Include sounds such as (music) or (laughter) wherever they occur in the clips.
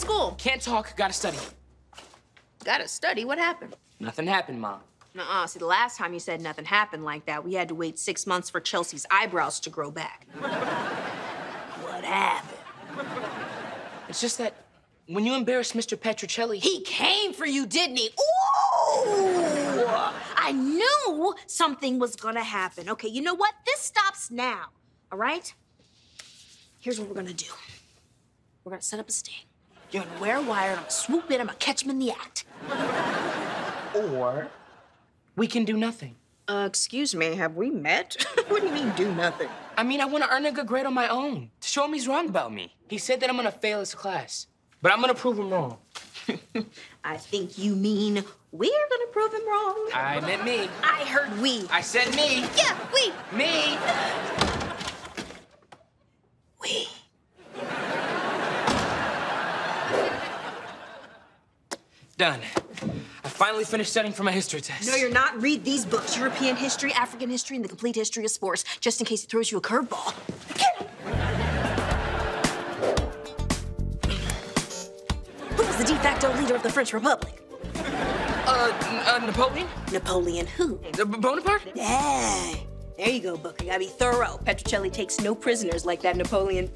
school? Can't talk, gotta study. Gotta study. What happened? Nothing happened, Mom. Nuh-uh. See, the last time you said nothing happened like that, we had to wait six months for Chelsea's eyebrows to grow back. (laughs) what happened? It's just that when you embarrassed Mr. Petracelli, He came for you, didn't he? Ooh! I knew something was gonna happen. Okay, you know what? This stops now, all right? Here's what we're gonna do. We're gonna set up a sting. You're gonna wear a wire, and I'm gonna swoop in, I'm gonna catch him in the act. or we can do nothing. Uh, excuse me, have we met? (laughs) what do you mean, do nothing? I mean, I want to earn a good grade on my own to show him he's wrong about me. He said that I'm gonna fail his class, but I'm gonna prove him wrong. (laughs) I think you mean we're gonna prove him wrong. I meant me. (laughs) I heard we. I said me. Yeah, we. Me. We. Done. I finally finished studying for my history test. No, you're not. Read these books European history, African history, and the complete history of sports, just in case he throws you a curveball. Who was the de facto leader of the French Republic? Uh, uh, Napoleon? Napoleon who? Uh, Bonaparte? Yeah. There you go, Booker. You gotta be thorough. Petracelli takes no prisoners like that Napoleon.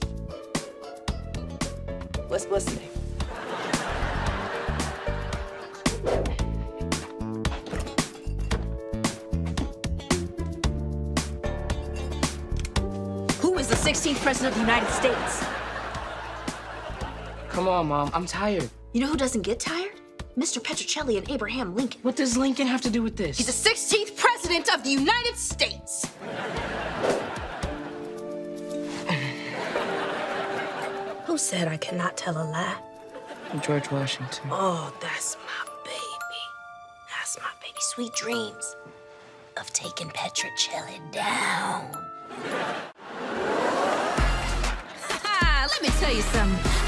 What's, what's the name? 16th president of the United States? Come on, Mom. I'm tired. You know who doesn't get tired? Mr. Petracelli and Abraham Lincoln. What does Lincoln have to do with this? He's the 16th president of the United States. (laughs) Who said I cannot tell a lie? George Washington. Oh, that's my baby. That's my baby. Sweet dreams of taking Petracelli down. Let me